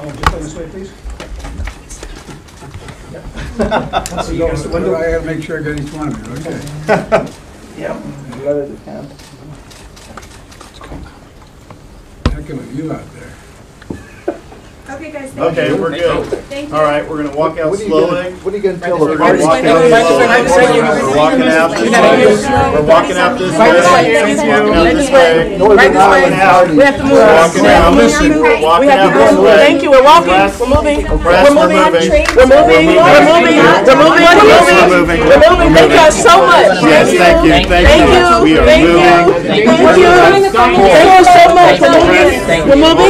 Gentlemen, just come this way, please. Yep. So you guys, the window, I gotta make sure I got each one of you, okay. Yep. Better than him. Heck of a view out there. Okay, guys, thank you. We're good. Thank you. All right, we're gonna walk out What are you slowly. gonna, what are you gonna tell the We're party? gonna walk out this way, slowly. right this way, right this way. We're walking out this way. We're walking out this way, way. thank. Walking out this this way. way. Northern Right this way. Ireland party. We have to move. We're walking have out. to move. We're We walking have out to this move. way. Thank you, we're walking, we're moving. Press, We're we're moving, moving. we're moving, we're moving, we're moving, we're moving, we're moving. We're moving, thank you so much. Yes, thank you, thank Thank you. you, We are thank you, moving. thank you, thank you so much. We're moving, we're moving,